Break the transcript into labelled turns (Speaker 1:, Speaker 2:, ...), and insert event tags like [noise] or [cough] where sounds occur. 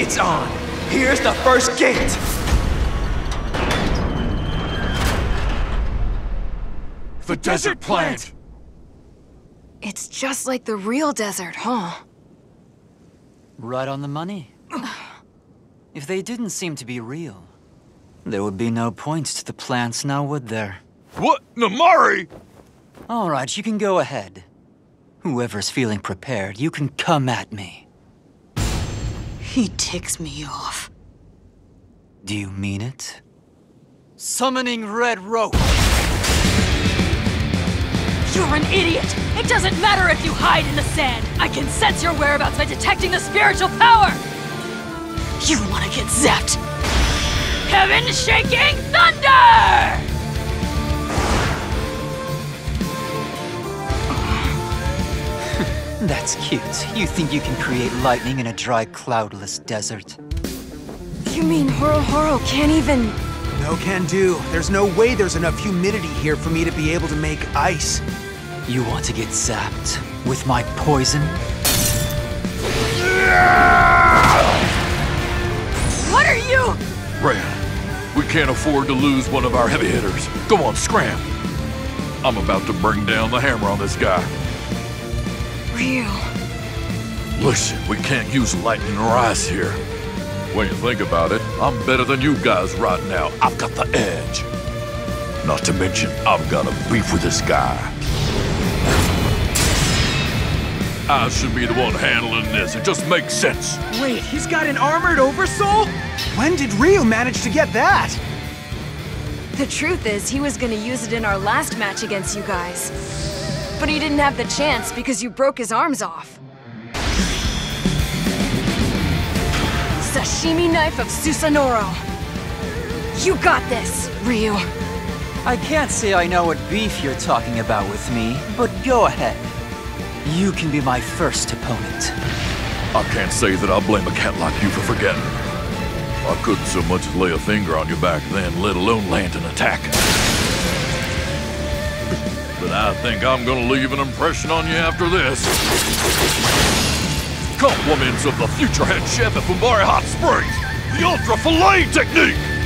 Speaker 1: It's on. Here's the first gate.
Speaker 2: The desert plant!
Speaker 3: It's just like the real desert, huh?
Speaker 4: Right on the money. [sighs] if they didn't seem to be real, there would be no points to the plants now, would there?
Speaker 2: What? Namari?
Speaker 4: All right, you can go ahead. Whoever's feeling prepared, you can come at me.
Speaker 3: He ticks me off.
Speaker 4: Do you mean it? Summoning Red Rope!
Speaker 5: You're an idiot! It doesn't matter if you hide in the sand! I can sense your whereabouts by detecting the spiritual power! You wanna get zapped! Heaven shaking thunder!
Speaker 4: That's cute. You think you can create lightning in a dry, cloudless desert?
Speaker 3: You mean Horo Horo can't even...
Speaker 1: No can do. There's no way there's enough humidity here for me to be able to make ice.
Speaker 4: You want to get zapped with my poison?
Speaker 5: What are you?
Speaker 2: Ren, we can't afford to lose one of our heavy hitters. Go on, scram. I'm about to bring down the hammer on this guy.
Speaker 3: Real.
Speaker 2: Listen, we can't use lightning or ice here. When you think about it, I'm better than you guys right now. I've got the edge. Not to mention, I've got a beef with this guy. I should be the one handling this. It just makes sense.
Speaker 1: Wait, he's got an armored oversoul? When did Ryu manage to get that?
Speaker 3: The truth is, he was gonna use it in our last match against you guys. But he didn't have the chance because you broke his arms off. Sashimi knife of Susanoro. You got this, Ryu.
Speaker 4: I can't say I know what beef you're talking about with me, but go ahead. You can be my first opponent.
Speaker 2: I can't say that I blame a cat like you for forgetting. I couldn't so much as lay a finger on your back then, let alone land an attack. I think I'm gonna leave an impression on you after this. Compliments of the future head chef at Funbari Hot Springs, the Ultra Filet Technique!